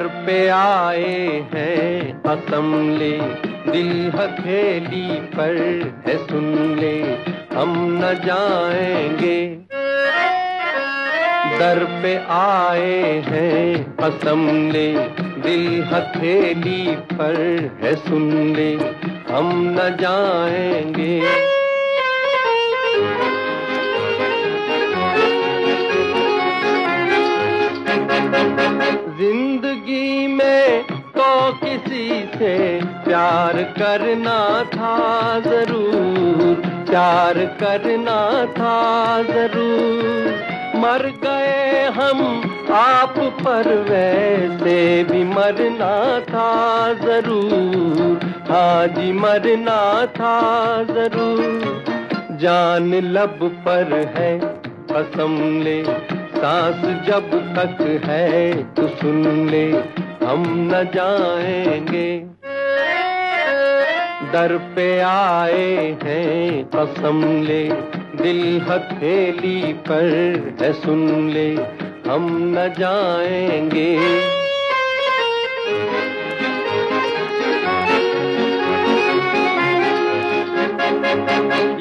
दर पे आए हैं कसम ले दिल हथेली पर है सुन ले हम न जाएँगे। दर पे आए हैं कसम ले दिल हथेली पर है सुन ले हम न जाएँगे। से प्यार करना था ज़रूर, प्यार करना था ज़रूर। मर गए हम आप पर वैसे भी मरना था ज़रूर हाँ जी मरना था ज़रूर। जान लब पर है कसम ले, सांस जब तक है तो सुन ले। हम न जाएँगे। दर पे आए हैं कसम ले दिल हथेली पर है सुन ले हम न जाएँगे।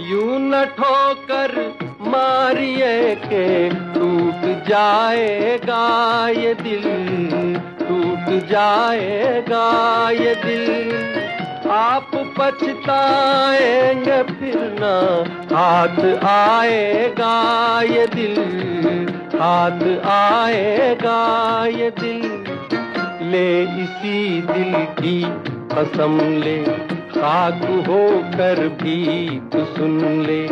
यू न ठोकर मारिए के टूट जाएगा ये दिल। टूट जाएगा ये दिल। आप पछताएँगे फिर ना हाथ आएगा ये दिल। हाथ आएगा ये दिल। ले इसी दिल की कसम ले, खाक होकर भी तू सुन ले।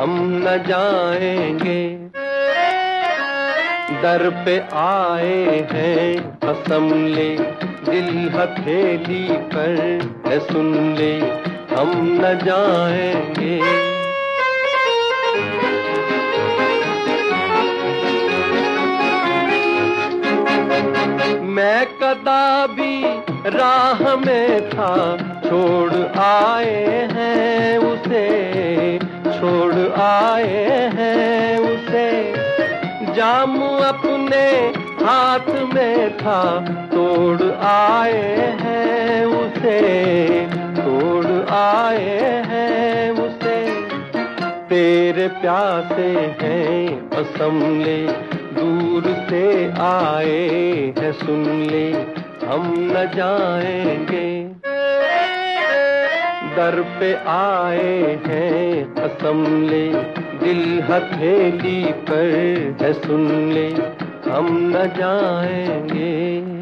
हम न जाएँगे। दर पे आए हैं, कसम ले, दिल हथेली पर है सुन ले, हम न जाएँगे। मैं कदा भी राह में था, छोड़ आए हैं उसे, छोड़ आए हैं। जाम अपने हाथ में था, तोड़ आए हैं उसे, तोड़ आए हैं उसे। तेरे प्यासे हैं कसम ले दूर से आए हैं सुन ले हम न जाएँगे। दर पे आए हैं कसम ले दिल हथेली पर है सुन ले हम न जाएँगे।